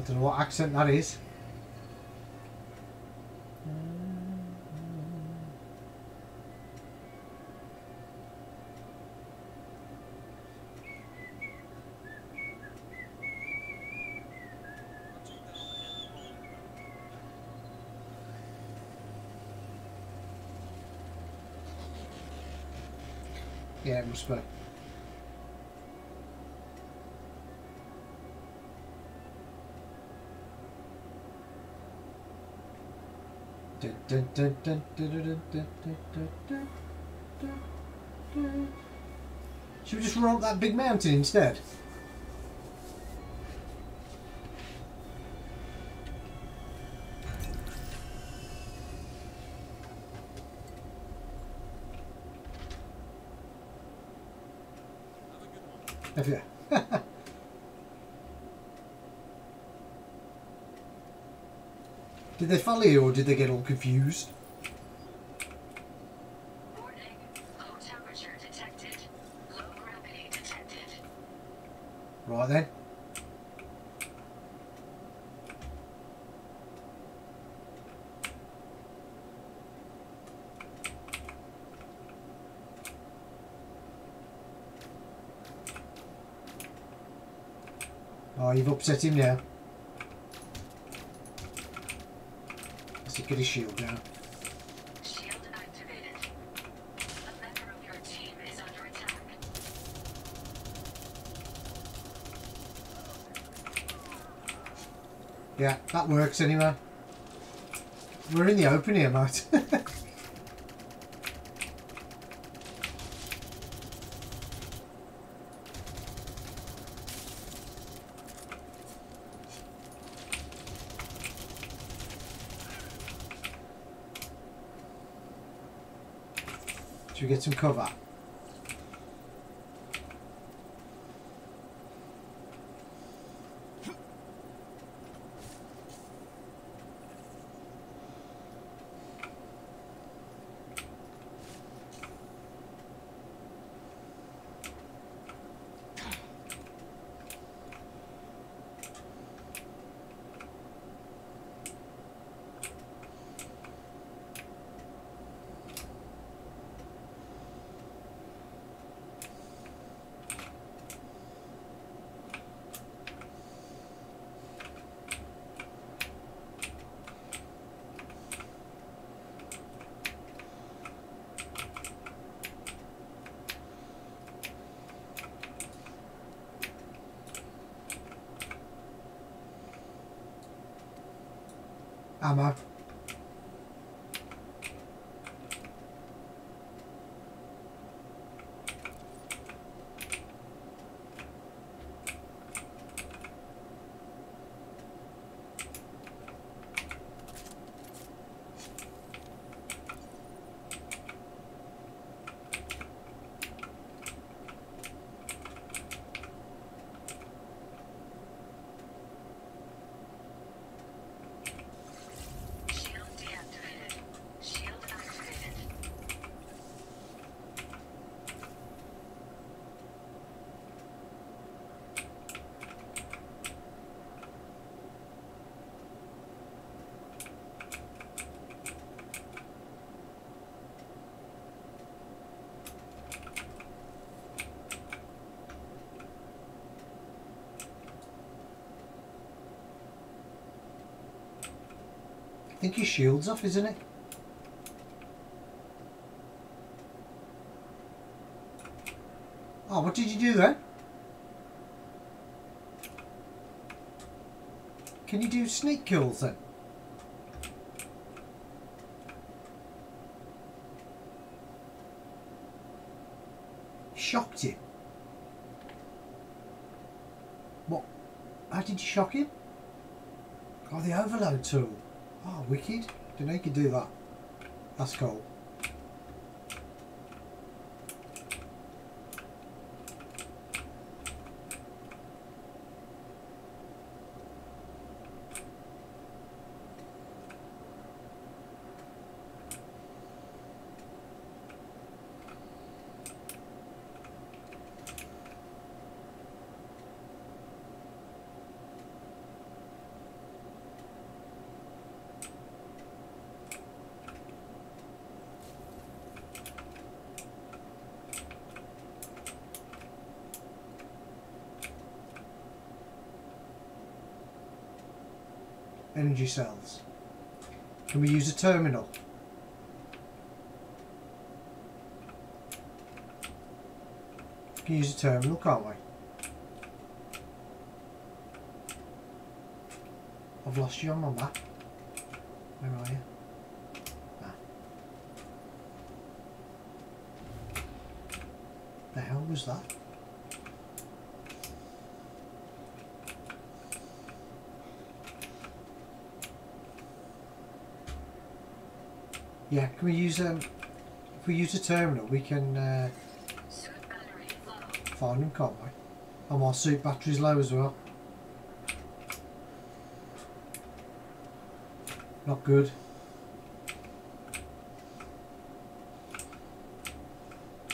I don't know what accent that is. Yeah, it must be. Should we just run up that big mountain instead? Have you? did they follow you or did they get all confused? Right then. Oh, you've upset him now. Get his shield down. Shield activated. A member of your team is under attack. Yeah, that works anyway. We're in the open here, mate. Should we get some cover? I'm up. I think his shield's off, isn't it? Oh, what did you do then? Can you do sneak kills then? Shocked him. What? How did you shock him? Oh, the overload tool. Oh, wicked. Didn't know you could do that. That's cool. Energy cells. Can we use a terminal? Can use a terminal, can't we? I've lost you on my map. Where are you? Ah. The hell was that? Yeah, can we use um if we use a terminal we can uh, find them, can't we? And our suit battery's low as well. Not good.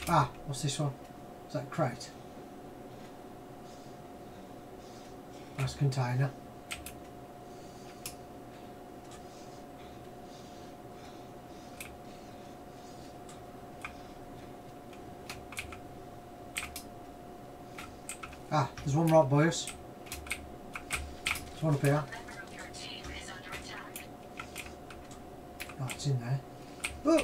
Ah, what's this one? Is that a crate? Nice container. Ah, there's one right by us. There's one up here. A member of your team is under attack. Oh, it's in there. Oh!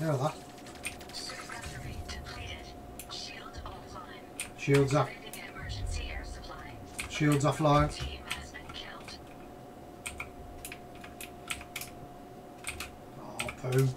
There that. Shields up. Shields offline. Oh, poo.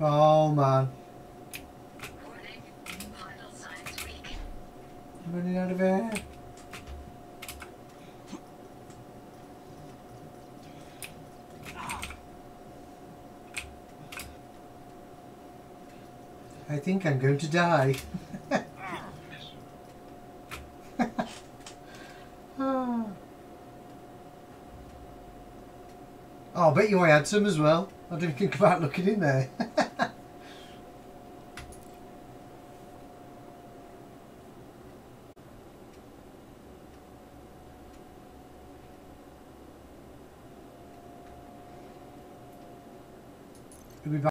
Oh man. I'm running out of air. I think I'm going to die. Ah. oh, I bet you I had some as well. I didn't think about looking in there.